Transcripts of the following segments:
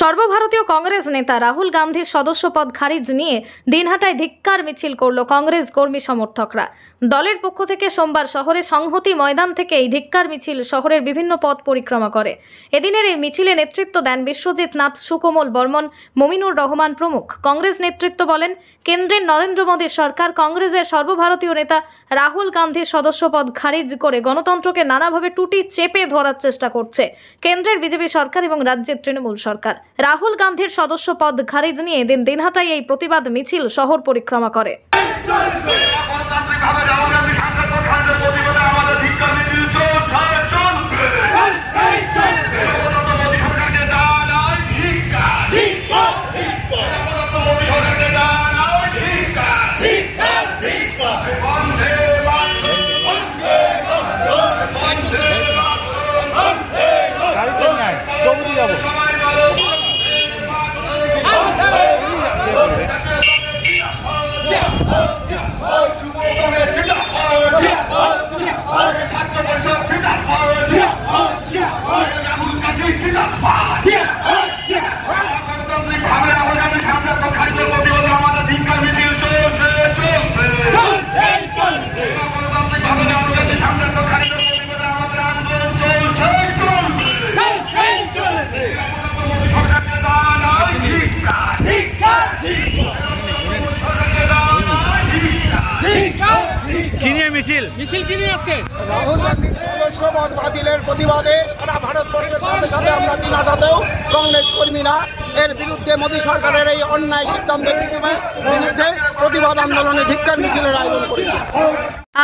সর্বভারতীয় কংগ্রেস নেতা রাহুল গান্ধীর সদস্যপদ খারিজ নিয়ে দিনহাটায় ধিক্কার মিছিল করল কংগ্রেস কর্মী সমর্থকরা। দলের পক্ষ থেকে সোমবার শহরে সংহতি ময়দান থেকে এই ধিক্কার মিছিল শহরের বিভিন্ন পথ পরিক্রমা করে। এদিনের এই মিছিলে নেতৃত্ব দেন বিশ্বজিৎ নাথ, সুকোমল বর্মন, মমিনুর রহমান প্রমুখ। কংগ্রেস নেতৃত্ব বলেন, কেন্দ্রের নরেন্দ্র মোদীর সরকার কংগ্রেসের সর্বভারতীয় নেতা রাহুল গান্ধীর সদস্যপদ খারিজ করে গণতন্ত্রকে নানাভাবে টুটি চেপে ধরার চেষ্টা করছে। কেন্দ্রের বিজেপি সরকার এবং রাজ্যের তৃণমূল সরকার। রাহুল গান্ধীর সদস্য পদ খারিজ নিয়ে দিন দিনহাটায় এই প্রতিবাদ মিছিল শহর পরিক্রমা করে। মিছিল মিছিল কি নিয়ে আজকে রাহুল গান্ধীর সদস্যপদ বাতিলের প্রতিবাদে সারা ভারতবর্ষের সাথে সাথে আমরা দিনাটাতেও কংগ্রেস কর্মীরা এর বিরুদ্ধে মোদী সরকারের এই অন্যায় সিদ্ধান্তের বিরুদ্ধে প্রতিবাদ আন্দোলনে ধিক্কার মিছিলের আয়োজন করেছি।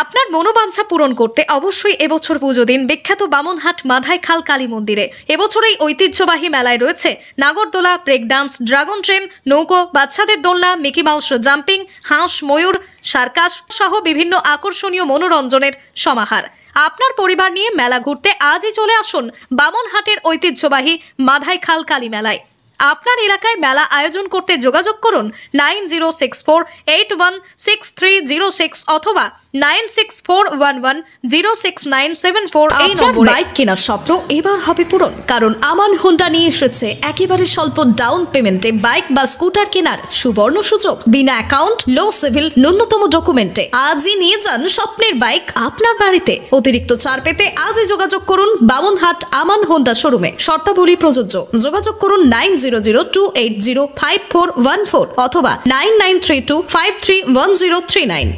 আপনার মনোবাঞ্ছা পূরণ করতে অবশ্যই এবছর পুজো দিন বিখ্যাত বামনহাট মাধাই খাল কালী মন্দিরে। এবছর এই ঐতিহ্যবাহী মেলায় রয়েছে নাগরদোলা ব্রেক ডান্স ড্রাগন ট্রেন, নৌকো, বাচ্চাদের দোলনা, মিকি মাউস জাম্পিং, হাঁস, ময়ূর, সার্কাস সহ বিভিন্ন আকর্ষণীয় মনোরঞ্জনের সমাহার। আপনার পরিবার নিয়ে মেলা ঘুরতে আজই চলে আসুন বামনহাটের ঐতিহ্যবাহী মাধাই খাল কালী মেলায়। আপনার এলাকায় মেলা আয়োজন করতে যোগাযোগ করুন nine zero six four eight one six three zero six অথবা nine six four one one zero six nine seven four এই নম্বরে। বাইক কেনার স্বপ্ন এবার হবে পূরণ কারণ আমান হোন্ডা নিয়ে এসেছে একেবারে স্বল্প ডাউন পেমেন্টে বাইক বা স্কুটার কেনার সুবর্ণ সুযোগ। বিনা অ্যাকাউন্ট লো সিভিল ন্যূনতম ডকুমেন্টে। আজই নিয়ে যান স্বপ্নের বাইক আপনার বাড়িতে। অতিরিক্ত ছাড় পেতে আজই যোগাযোগ করুন বামনহাট আমান হোন্ডা শোরুমে। শর্তাবলী প্রযোজ্য। যোগাযোগ করুন nine zero zero two eight zero five four one four অথবা nine nine three two five three one zero three nine